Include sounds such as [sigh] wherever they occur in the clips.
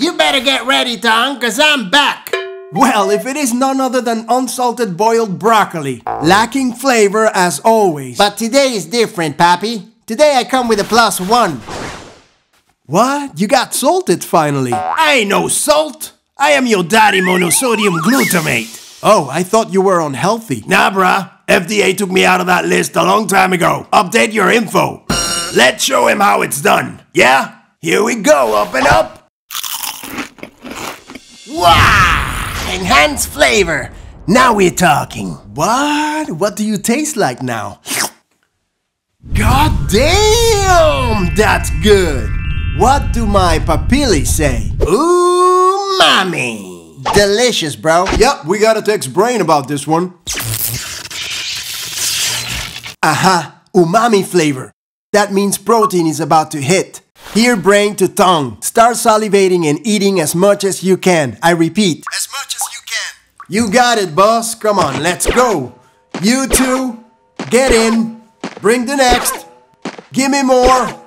you better get ready, Tong, cause I'm back. Well, if it is none other than unsalted boiled broccoli, lacking flavor as always. But today is different, Papi. Today I come with a plus one. what? You got salted finally? I ain't no salt. I am your daddy monosodium glutamate. Oh, I thought you were unhealthy. Nah, bruh. FDA took me out of that list a long time ago. Update your info. Let's show him how it's done. Yeah? Here we go, up and up. Wow! Enhanced flavor. Now we're talking. What? What do you taste like now? God damn! That's good. What do my papillae say? Ooh, mommy. Delicious, bro. Yep, we gotta text Brain about this one. Aha, umami flavor. That means protein is about to hit. Here, brain to tongue. Start salivating and eating as much as you can. I repeat, as much as you can. You got it, boss. Come on, let's go. You two, get in. Bring the next. Give me more.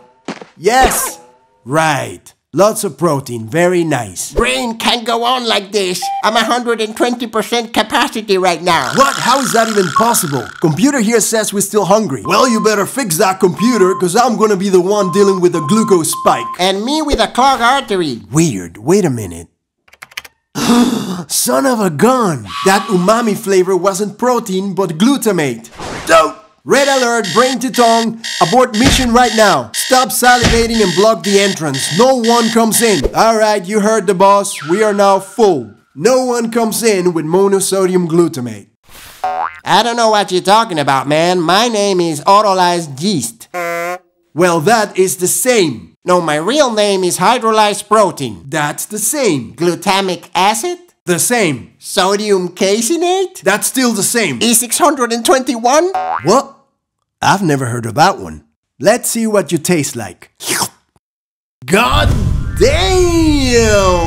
Yes. Right. Lots of protein. Very nice. Brain can't go on like this. I'm 120% capacity right now. What? How is that even possible? Computer here says we're still hungry. Well, you better fix that computer, because I'm gonna be the one dealing with the glucose spike. And me with a clogged artery. Weird. Wait a minute. [gasps] Son of a gun! That umami flavor wasn't protein, but glutamate. Don't! Red alert, brain to tongue. Abort mission right now. Stop salivating and block the entrance. No one comes in. Alright, you heard the boss. We are now full. No one comes in with monosodium glutamate. I don't know what you're talking about, man. My name is autolyzed yeast. Well, that is the same. No, my real name is hydrolyzed protein. That's the same. Glutamic acid? The same. Sodium caseinate? That's still the same. E621? What? I've never heard of that one. Let's see what you taste like. God damn!